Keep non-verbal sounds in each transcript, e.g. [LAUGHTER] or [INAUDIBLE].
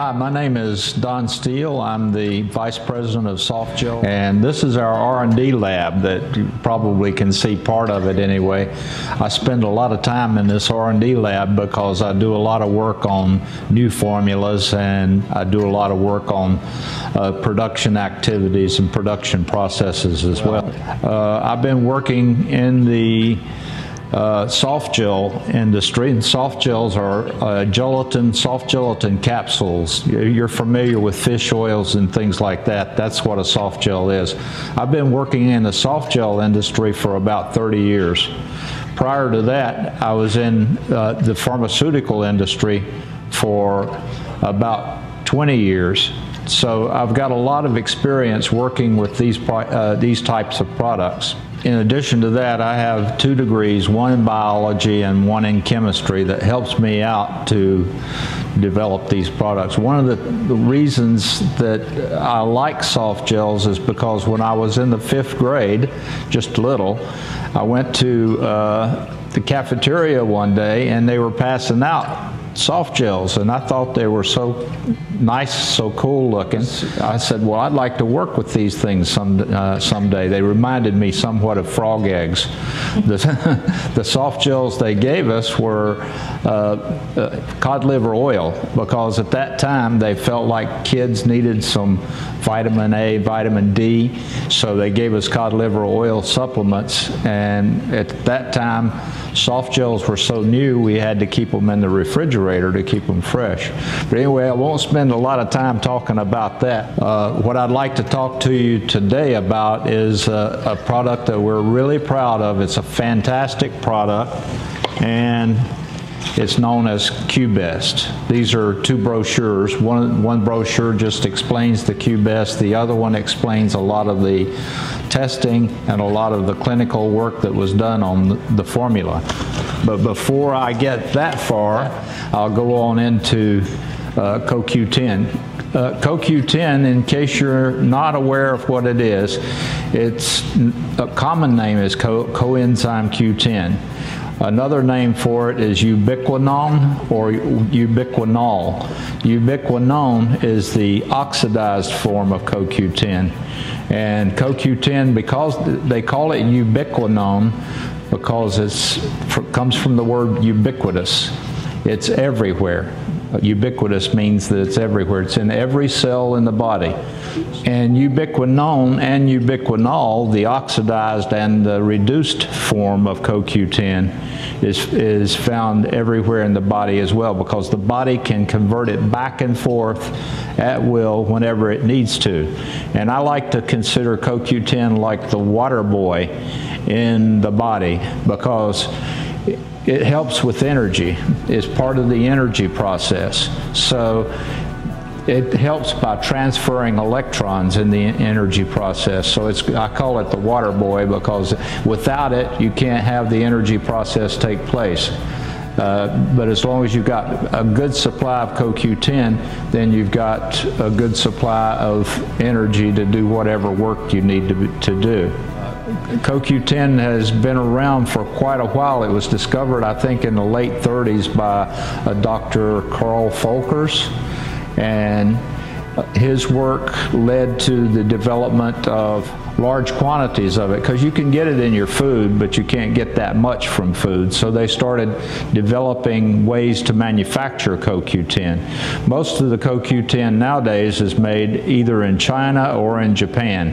Hi, my name is Don Steele. I'm the Vice President of Softgel, and this is our R&D lab that you probably can see part of it anyway. I spend a lot of time in this R&D lab because I do a lot of work on new formulas and I do a lot of work on uh, production activities and production processes as well. Uh, I've been working in the uh, soft gel industry, and soft gels are uh, gelatin, soft gelatin capsules. You're familiar with fish oils and things like that. That's what a soft gel is. I've been working in the soft gel industry for about 30 years. Prior to that, I was in uh, the pharmaceutical industry for about 20 years. So I've got a lot of experience working with these, uh, these types of products. In addition to that, I have two degrees, one in biology and one in chemistry that helps me out to develop these products. One of the, reasons that I like soft gels is because when I was in the fifth grade, just little, I went to uh, the cafeteria one day and they were passing out soft gels and I thought they were so nice, so cool looking. I said, well, I'd like to work with these things some, uh, someday. They reminded me somewhat of frog eggs. The, [LAUGHS] the soft gels they gave us were uh, uh, cod liver oil because at that time they felt like kids needed some vitamin A, vitamin D, so they gave us cod liver oil supplements and at that time soft gels were so new we had to keep them in the refrigerator to keep them fresh. But anyway, I won't spend a lot of time talking about that. Uh, what I'd like to talk to you today about is a, a product that we're really proud of. It's a fantastic product and it's known as Q-Best. These are two brochures. One, one brochure just explains the Q-Best. The other one explains a lot of the testing and a lot of the clinical work that was done on the, the formula. But before I get that far, I'll go on into uh, CoQ10. Uh, CoQ10, in case you're not aware of what it is, its a common name is co coenzyme Q10. Another name for it is ubiquinone or ubiquinol. Ubiquinone is the oxidized form of CoQ10. And CoQ10, because they call it ubiquinone, because it comes from the word ubiquitous. It's everywhere. Ubiquitous means that it's everywhere. It's in every cell in the body. And ubiquinone and ubiquinol, the oxidized and the reduced form of CoQ10, is, is found everywhere in the body as well because the body can convert it back and forth at will whenever it needs to. And I like to consider CoQ10 like the water boy in the body because it helps with energy. It's part of the energy process. So it helps by transferring electrons in the energy process. So it's, I call it the water boy because without it, you can't have the energy process take place. Uh, but as long as you've got a good supply of CoQ10, then you've got a good supply of energy to do whatever work you need to, to do. CoQ10 has been around for quite a while. It was discovered, I think, in the late 30s by uh, a Dr. Karl Folkers, and his work led to the development of large quantities of it because you can get it in your food, but you can't get that much from food. So they started developing ways to manufacture CoQ10. Most of the CoQ10 nowadays is made either in China or in Japan.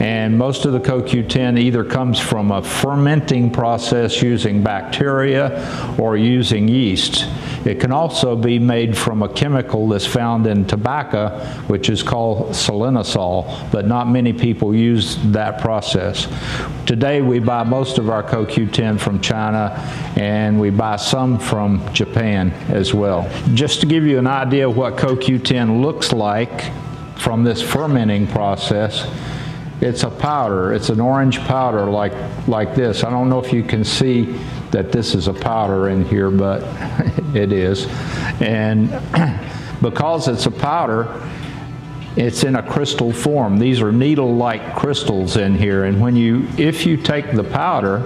And most of the CoQ10 either comes from a fermenting process using bacteria or using yeast. It can also be made from a chemical that's found in tobacco, which is called solanesol, but not many people use that process. Today we buy most of our CoQ10 from China and we buy some from Japan as well. Just to give you an idea of what CoQ10 looks like from this fermenting process, it's a powder. It's an orange powder like, like this. I don't know if you can see that this is a powder in here, but [LAUGHS] it is. And [CLEARS THROAT] because it's a powder, it's in a crystal form. These are needle-like crystals in here, and when you, if you take the powder,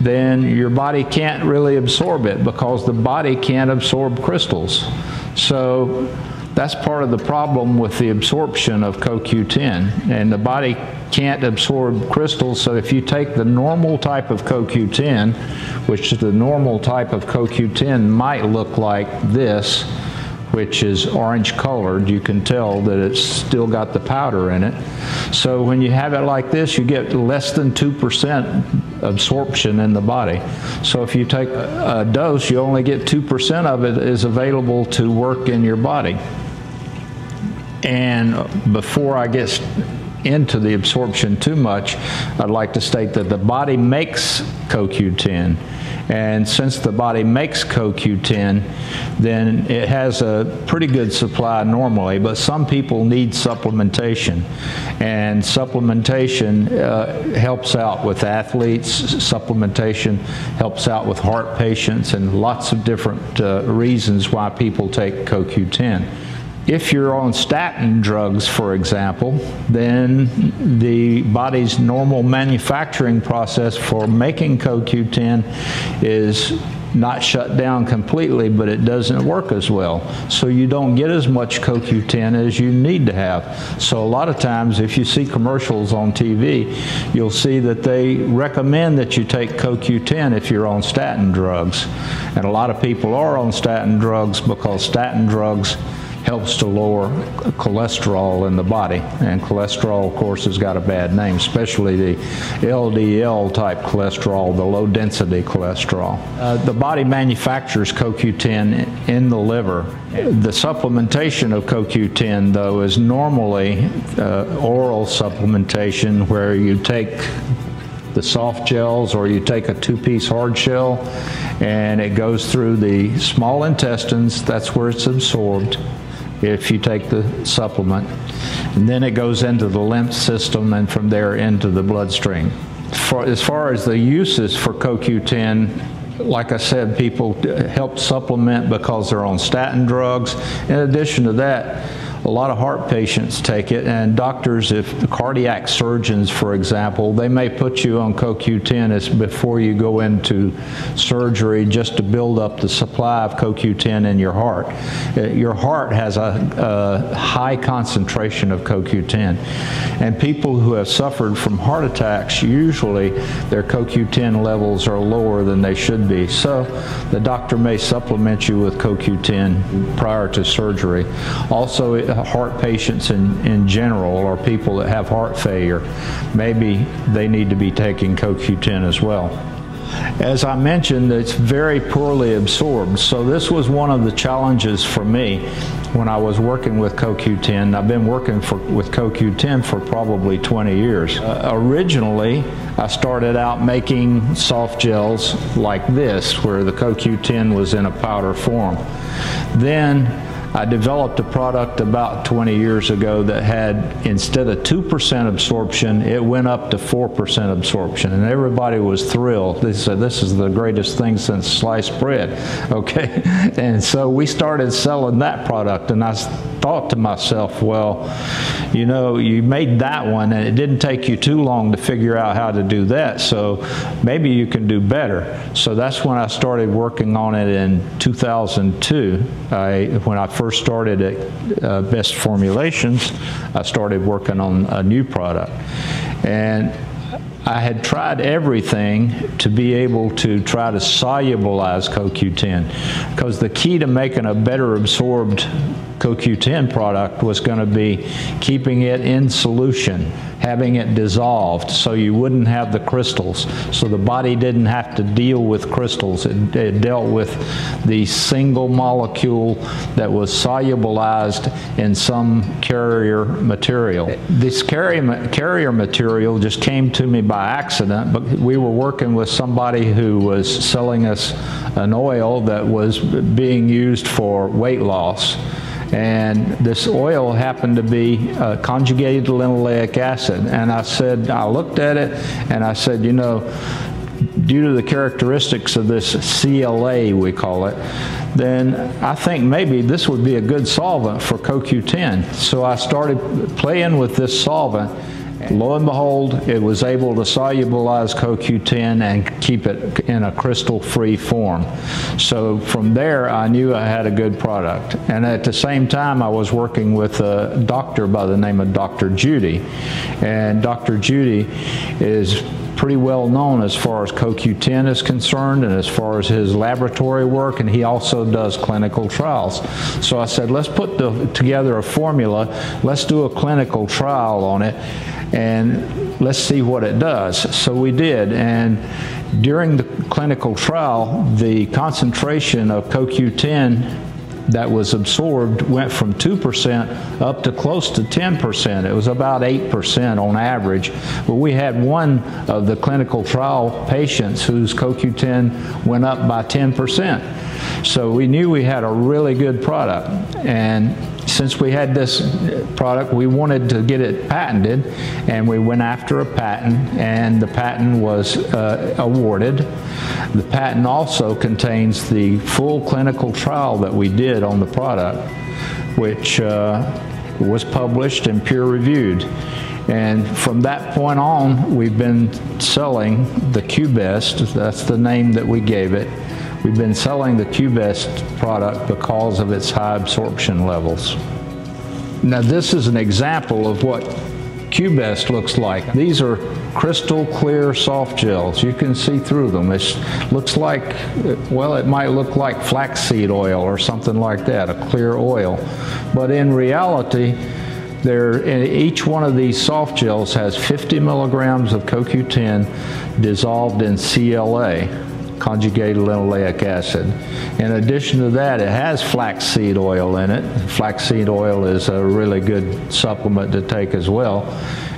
then your body can't really absorb it because the body can't absorb crystals. So That's part of the problem with the absorption of CoQ10. And the body can't absorb crystals, so if you take the normal type of CoQ10, which is the normal type of CoQ10 might look like this, which is orange colored, you can tell that it's still got the powder in it. So when you have it like this, you get less than 2% absorption in the body. So if you take a dose, you only get 2% of it is available to work in your body. And before I get into the absorption too much, I'd like to state that the body makes CoQ10. And since the body makes CoQ10, then it has a pretty good supply normally, but some people need supplementation. And supplementation uh, helps out with athletes, supplementation helps out with heart patients, and lots of different uh, reasons why people take CoQ10. If you're on statin drugs, for example, then the body's normal manufacturing process for making CoQ10 is not shut down completely, but it doesn't work as well. So you don't get as much CoQ10 as you need to have. So a lot of times if you see commercials on TV, you'll see that they recommend that you take CoQ10 if you're on statin drugs. And a lot of people are on statin drugs because statin drugs helps to lower cholesterol in the body. And cholesterol, of course, has got a bad name, especially the LDL type cholesterol, the low density cholesterol. Uh, the body manufactures CoQ10 in the liver. The supplementation of CoQ10, though, is normally uh, oral supplementation where you take the soft gels or you take a two-piece hard shell and it goes through the small intestines, that's where it's absorbed if you take the supplement. And then it goes into the lymph system and from there into the bloodstream. For, as far as the uses for CoQ10, like I said, people help supplement because they're on statin drugs. In addition to that, a lot of heart patients take it, and doctors, if cardiac surgeons, for example, they may put you on CoQ10 before you go into surgery just to build up the supply of CoQ10 in your heart. Uh, your heart has a, a high concentration of CoQ10, and people who have suffered from heart attacks, usually their CoQ10 levels are lower than they should be. So the doctor may supplement you with CoQ10 prior to surgery. Also, heart patients in, in general or people that have heart failure, maybe they need to be taking CoQ10 as well. As I mentioned, it's very poorly absorbed. So this was one of the challenges for me when I was working with CoQ10. I've been working for, with CoQ10 for probably 20 years. Uh, originally, I started out making soft gels like this, where the CoQ10 was in a powder form. Then I developed a product about 20 years ago that had, instead of 2% absorption, it went up to 4% absorption. And everybody was thrilled. They said, this is the greatest thing since sliced bread. [LAUGHS] Okay? And so we started selling that product. And I thought to myself, well, you know, you made that one and it didn't take you too long to figure out how to do that. So maybe you can do better. So that's when I started working on it in 2002. I, when I first started at uh, Best Formulations, I started working on a new product. And I had tried everything to be able to try to solubilize CoQ10 because the key to making a better absorbed CoQ10 product was going to be keeping it in solution having it dissolved so you wouldn't have the crystals. So the body didn't have to deal with crystals. It, it dealt with the single molecule that was solubilized in some carrier material. This carrier, carrier material just came to me by accident, but we were working with somebody who was selling us an oil that was being used for weight loss. And this oil happened to be uh, conjugated linoleic acid. And I said, I looked at it and I said, you know, due to the characteristics of this CLA, we call it, then I think maybe this would be a good solvent for CoQ10. So I started playing with this solvent Lo and behold, it was able to solubilize CoQ10 and keep it in a crystal-free form. So from there, I knew I had a good product. And at the same time, I was working with a doctor by the name of Dr. Judy. And Dr. Judy is pretty well known as far as CoQ10 is concerned and as far as his laboratory work, and he also does clinical trials. So I said, let's put the, together a formula, let's do a clinical trial on it, and let's see what it does. So we did, and during the clinical trial, the concentration of CoQ10 that was absorbed went from 2% up to close to 10%. It was about 8% on average. But we had one of the clinical trial patients whose CoQ10 went up by 10%. So we knew we had a really good product. And since we had this product, we wanted to get it patented, and we went after a patent, and the patent was uh, awarded. The patent also contains the full clinical trial that we did on the product, which uh, was published and peer reviewed. And from that point on, we've been selling the Q-Best, that's the name that we gave it, We've been selling the Q-Best product because of its high absorption levels. Now this is an example of what Q-Best looks like. These are crystal clear soft gels. You can see through them. It looks like, well, it might look like flaxseed oil or something like that, a clear oil. But in reality, each one of these soft gels has 50 milligrams of CoQ10 dissolved in CLA conjugated linoleic acid. In addition to that, it has flaxseed oil in it. Flaxseed oil is a really good supplement to take as well.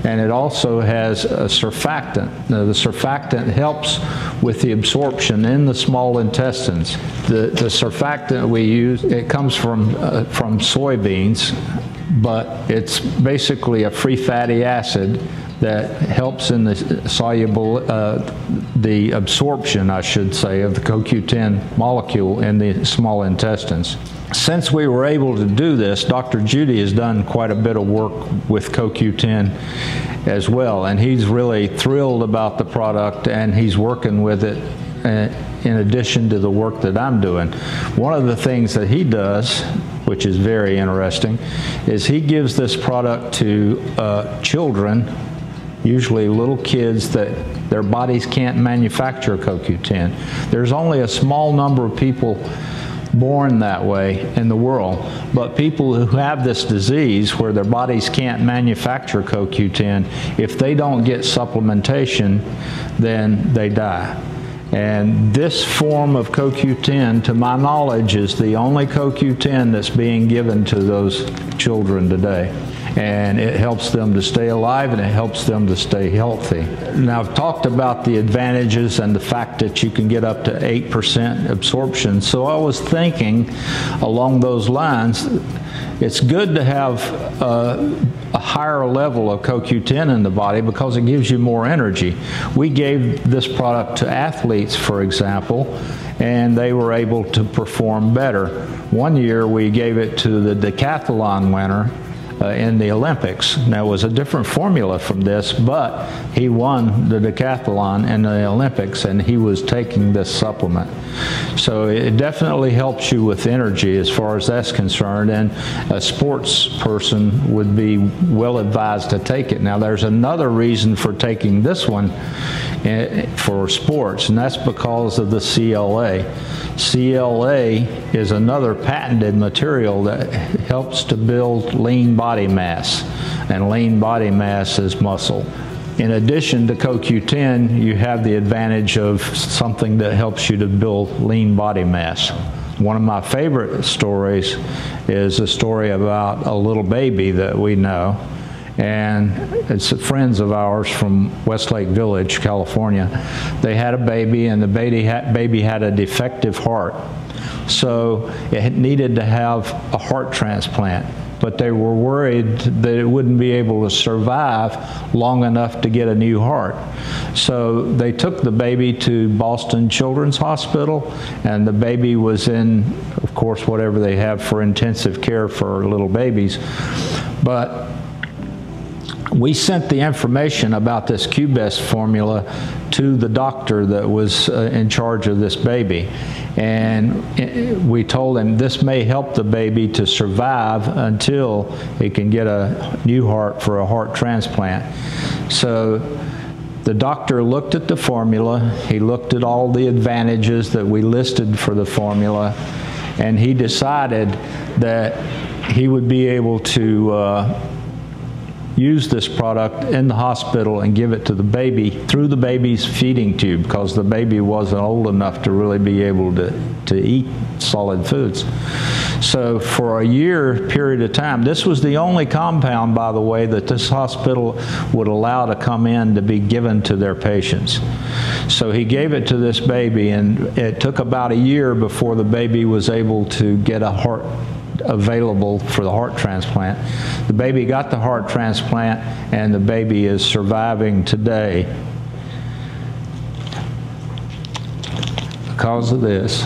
And it also has a surfactant. Now, the surfactant helps with the absorption in the small intestines. The, the surfactant we use, it comes from, uh, from soybeans, but it's basically a free fatty acid that helps in the soluble, uh, the absorption, I should say, of the CoQ10 molecule in the small intestines. Since we were able to do this, Dr. Judy has done quite a bit of work with CoQ10 as well, and he's really thrilled about the product and he's working with it uh, in addition to the work that I'm doing. One of the things that he does, which is very interesting, is he gives this product to uh, children usually little kids that their bodies can't manufacture CoQ10. There's only a small number of people born that way in the world. But people who have this disease where their bodies can't manufacture CoQ10, if they don't get supplementation, then they die. And this form of CoQ10, to my knowledge, is the only CoQ10 that's being given to those children today and it helps them to stay alive and it helps them to stay healthy. Now, I've talked about the advantages and the fact that you can get up to 8% absorption. So I was thinking along those lines, it's good to have a, a, higher level of CoQ10 in the body because it gives you more energy. We gave this product to athletes, for example, and they were able to perform better. One year we gave it to the decathlon winner uh, in the Olympics. Now, it was a different formula from this, but he won the decathlon in the Olympics and he was taking this supplement. So it definitely helps you with energy as far as that's concerned, and a sports person would be well advised to take it. Now, there's another reason for taking this one Eh, for sports, and that's because of the CLA. CLA is another patented material that helps to build lean body mass, and lean body mass is muscle. In addition to CoQ10, you have the advantage of something that helps you to build lean body mass. One of my favorite stories is a story about a little baby that we know and it's friends of ours from Westlake Village, California. They had a baby, and the baby had, baby had a defective heart. So it needed to have a heart transplant. But they were worried that it wouldn't be able to survive long enough to get a new heart. So they took the baby to Boston Children's Hospital, and the baby was in, of course, whatever they have for intensive care for little babies. But we sent the information about this Q-Best formula to the doctor that was uh, in charge of this baby. And uh, we told him this may help the baby to survive until it can get a new heart for a heart transplant. So the doctor looked at the formula, he looked at all the advantages that we listed for the formula, and he decided that he would be able to uh, use this product in the hospital and give it to the baby through the baby's feeding tube because the baby wasn't old enough to really be able to, to eat solid foods. So for a year period of time, this was the only compound, by the way, that this hospital would allow to come in to be given to their patients. So he gave it to this baby, and it took about a year before the baby was able to get a heart available for the heart transplant. The baby got the heart transplant and the baby is surviving today because of this.